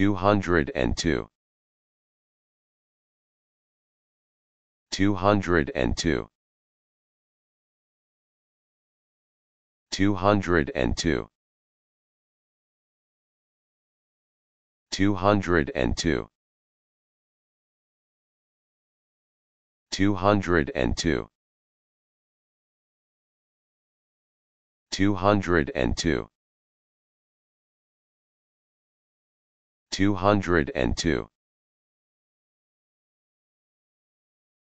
two hundred and two, two hundred 202